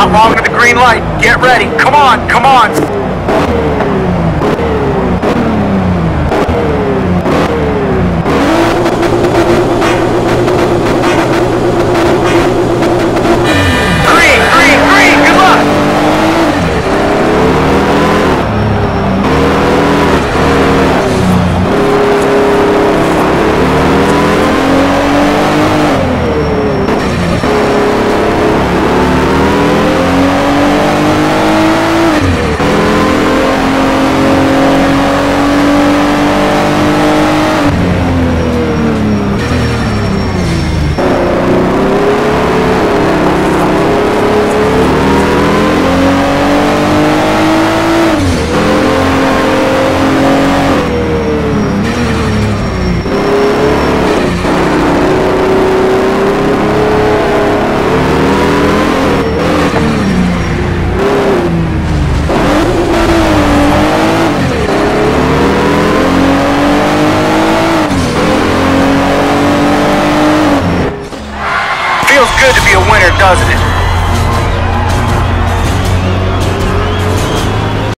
Not long to the green light. Get ready. Come on, come on. Winner, doesn't it?